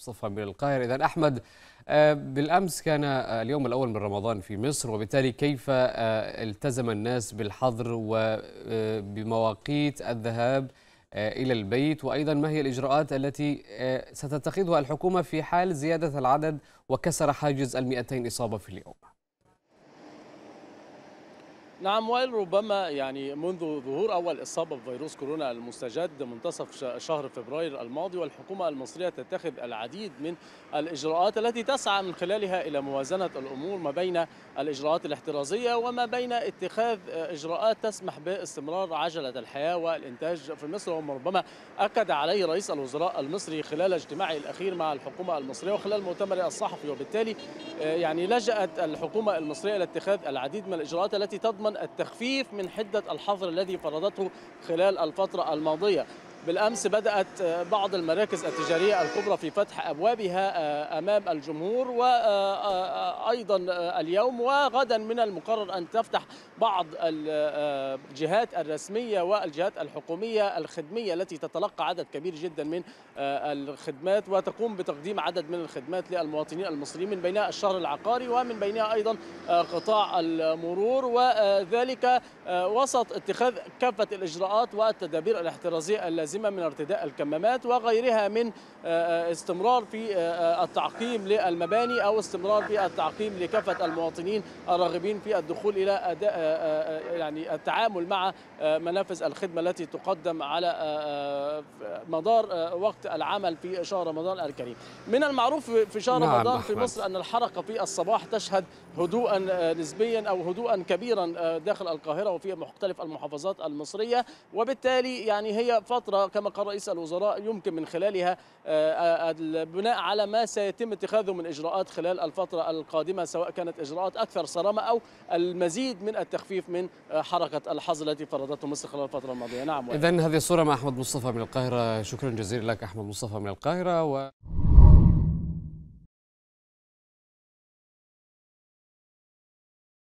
مصطفى من القاهرة. إذا أحمد بالأمس كان اليوم الأول من رمضان في مصر وبالتالي كيف التزم الناس بالحظر وبمواقيت الذهاب إلى البيت؟ وأيضا ما هي الإجراءات التي ستتخذها الحكومة في حال زيادة العدد وكسر حاجز المئتين إصابة في اليوم؟ نعم وائل ربما يعني منذ ظهور أول إصابة بفيروس كورونا المستجد منتصف شهر فبراير الماضي والحكومة المصرية تتخذ العديد من الإجراءات التي تسعى من خلالها إلى موازنة الأمور ما بين الإجراءات الاحترازية وما بين اتخاذ إجراءات تسمح باستمرار عجلة الحياة والإنتاج في مصر. وما ربما أكد عليه رئيس الوزراء المصري خلال اجتماعه الأخير مع الحكومة المصرية وخلال مؤتمره الصحفي. وبالتالي يعني لجأت الحكومة المصرية إلى اتخاذ العديد من الإجراءات التي تضمن التخفيف من حدة الحظر الذي فرضته خلال الفترة الماضية. بالأمس بدأت بعض المراكز التجارية الكبرى في فتح أبوابها أمام الجمهور وأيضا اليوم. وغدا من المقرر أن تفتح بعض الجهات الرسمية والجهات الحكومية الخدمية التي تتلقى عدد كبير جدا من الخدمات وتقوم بتقديم عدد من الخدمات للمواطنين المصريين من بينها الشهر العقاري ومن بينها أيضا قطاع المرور. وذلك وسط اتخاذ كافة الإجراءات والتدابير الاحترازية اللازمه اللازمه من ارتداء الكمامات وغيرها من استمرار في التعقيم للمباني أو استمرار في التعقيم لكافة المواطنين الراغبين في الدخول إلى أداء يعني التعامل مع منافذ الخدمة التي تقدم على مدار وقت العمل في شهر رمضان الكريم. من المعروف في شهر نعم رمضان في مصر أن الحركة في الصباح تشهد هدوءا نسبيا أو هدوءا كبيرا داخل القاهرة وفي مختلف المحافظات المصرية وبالتالي يعني هي فترة كما قال رئيس الوزراء يمكن من خلالها البناء على ما سيتم اتخاذه من إجراءات خلال الفترة القادمة سواء كانت إجراءات أكثر صرامة أو المزيد من التخفيف من حركة الحظر التي فرضته مصر خلال الفترة الماضية. نعم. اذا هذه الصورة مع أحمد مصطفى من القاهرة. شكرا جزيلا لك أحمد مصطفى من القاهرة و